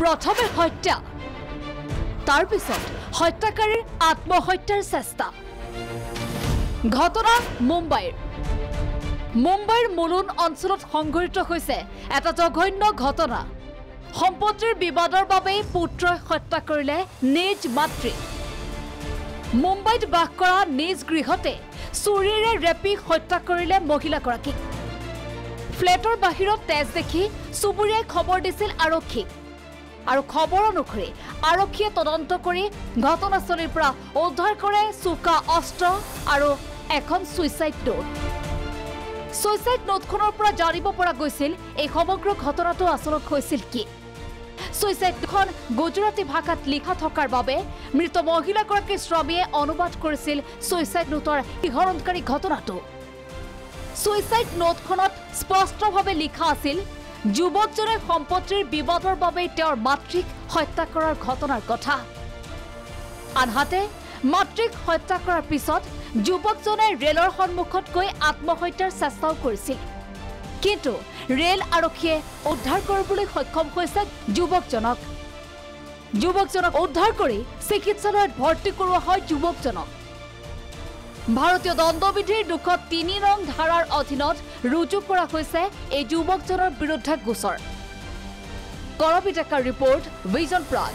প্ৰথমে হত্যা তাৰপিছত হত্যাকাৰীৰ আত্মহত্যাৰ চেষ্টা। ঘটনা মুম্বাইৰ। মুম্বাইৰ মুলুন অঞ্চলত সংঘটিত হৈছে এটা জঘন্য ঘটনা। সম্পত্তিৰ বিবাদৰ বাবেই পুত্ৰই হত্যা কৰিলে নিজ মাতৃ। মুম্বাইত বাস কৰা নিজ গৃহতে চুৰিৰে ৰেপি হত্যা কৰিলে মহিলাগৰাকীক। ফ্লেটৰ বাহিৰত তেজ দেখি চুবুৰীয়াই খবৰ দিছিল আৰক্ষীক। আৰু খবৰ অনুসৰি আৰক্ষীয়ে তদন্ত কৰি ঘটনাস্থলীৰ পৰা উদ্ধাৰ কৰে চোকা অস্ত্ৰ আৰু এখন ছুইচাইড নোট ছুইচাইড নোটখনৰ পৰা জানিব পৰা গৈছিল এই সমগ্ৰ ঘটনাটো আচলত হৈছিল কি? ছুইচাইডখন গুজৰাটী ভাষাত লিখা থকাৰ বাবে মৃত মহিলাগৰাকীৰ স্বামীয়ে অনুবাদ কৰিছিল ছুইচাইড নোটৰ শিহৰণকাৰী ঘটনাটো। ছুইচাইড নোটখনত স্পষ্টভাৱে লিখা আছিল যুৱকজনে সম্পত্তিৰ বিবাদৰ বাবে তেওঁৰ মাতৃক হত্যা কৰাৰ ঘটনাৰ কথা। আনহাতে মাতৃক হত্যা কৰাৰ পিছত যুৱকজনে ৰেলৰ সন্মুখত গৈ আত্মহত্যাৰ চেষ্টাও কৰিছিল। কিন্তু ৰেল আৰক্ষীয়ে উদ্ধাৰ কৰিবলৈ সক্ষম হৈছে যুৱকজনক। যুৱকজনক উদ্ধাৰ কৰি চিকিৎসালয়ত ভৰ্তি কৰোৱা হয় যুৱকজনক। ভাৰতীয় দণ্ডবিধিৰ দুশ তিনি নং ধাৰাৰ অধীনত ৰুজু কৰা হৈছে এই যুৱকজনৰ বিৰুদ্ধে গোচৰ। কৰবী ৰিপৰ্ট ভিজন প্ৰাগ